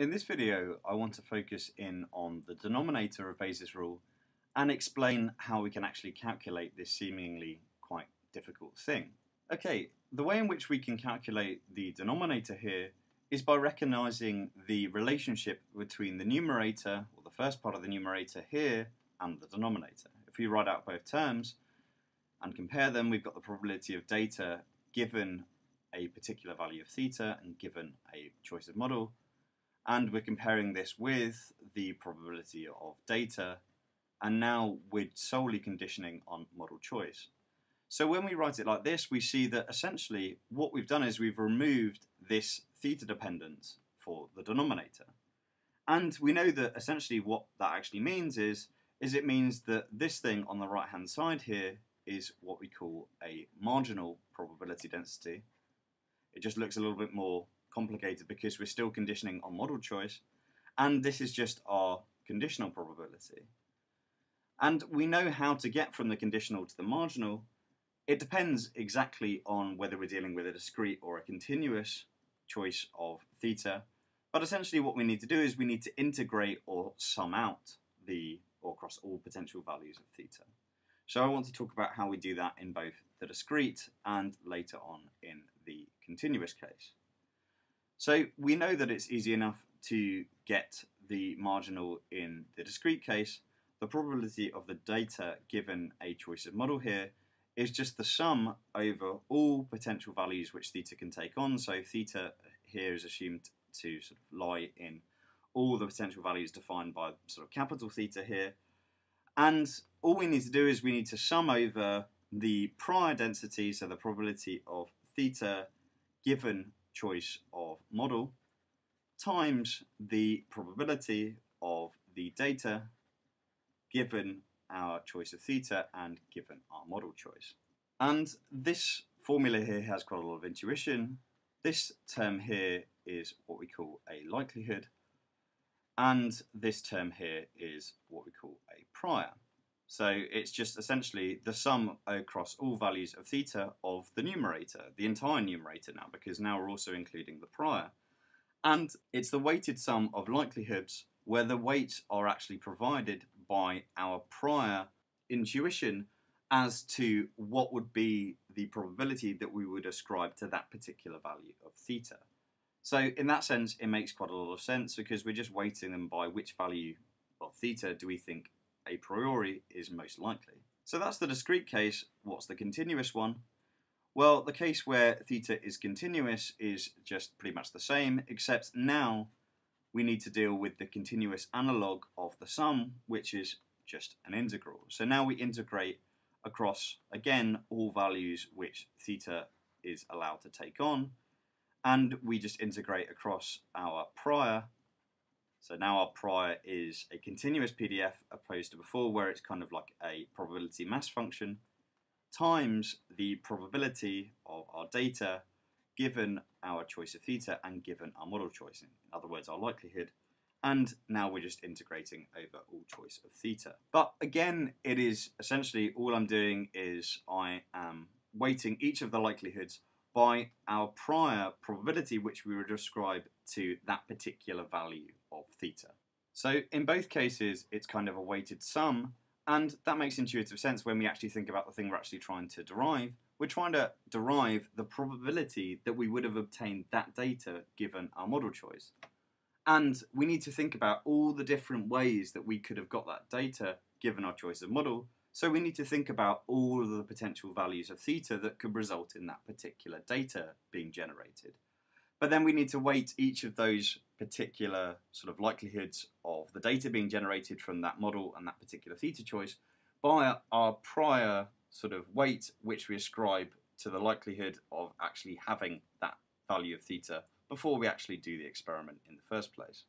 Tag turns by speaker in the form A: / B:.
A: In this video, I want to focus in on the denominator of Bayes' rule and explain how we can actually calculate this seemingly quite difficult thing. Okay, the way in which we can calculate the denominator here is by recognizing the relationship between the numerator, or the first part of the numerator here, and the denominator. If we write out both terms and compare them, we've got the probability of data given a particular value of theta and given a choice of model and we're comparing this with the probability of data and now we're solely conditioning on model choice. So when we write it like this we see that essentially what we've done is we've removed this theta dependence for the denominator and we know that essentially what that actually means is is it means that this thing on the right hand side here is what we call a marginal probability density. It just looks a little bit more complicated because we're still conditioning on model choice and this is just our conditional probability. And we know how to get from the conditional to the marginal. It depends exactly on whether we're dealing with a discrete or a continuous choice of theta. But essentially what we need to do is we need to integrate or sum out the or across all potential values of theta. So I want to talk about how we do that in both the discrete and later on in the continuous case. So we know that it's easy enough to get the marginal in the discrete case. The probability of the data given a choice of model here is just the sum over all potential values which theta can take on. So theta here is assumed to sort of lie in all the potential values defined by sort of capital theta here. And all we need to do is we need to sum over the prior density, so the probability of theta given choice of model times the probability of the data given our choice of theta and given our model choice. And this formula here has quite a lot of intuition. This term here is what we call a likelihood and this term here is what we call a prior. So it's just essentially the sum across all values of theta of the numerator, the entire numerator now, because now we're also including the prior. And it's the weighted sum of likelihoods where the weights are actually provided by our prior intuition as to what would be the probability that we would ascribe to that particular value of theta. So in that sense, it makes quite a lot of sense because we're just weighting them by which value of theta do we think a priori is most likely. So that's the discrete case. What's the continuous one? Well, the case where theta is continuous is just pretty much the same, except now we need to deal with the continuous analog of the sum, which is just an integral. So now we integrate across, again, all values which theta is allowed to take on, and we just integrate across our prior so now our prior is a continuous PDF opposed to before where it's kind of like a probability mass function times the probability of our data given our choice of theta and given our model choice, in other words our likelihood, and now we're just integrating over all choice of theta. But again, it is essentially all I'm doing is I am weighting each of the likelihoods by our prior probability which we would ascribe to that particular value of theta. So in both cases, it's kind of a weighted sum, and that makes intuitive sense when we actually think about the thing we're actually trying to derive. We're trying to derive the probability that we would have obtained that data given our model choice. And we need to think about all the different ways that we could have got that data given our choice of model. So we need to think about all of the potential values of theta that could result in that particular data being generated. But then we need to weight each of those particular sort of likelihoods of the data being generated from that model and that particular theta choice by our prior sort of weight, which we ascribe to the likelihood of actually having that value of theta before we actually do the experiment in the first place.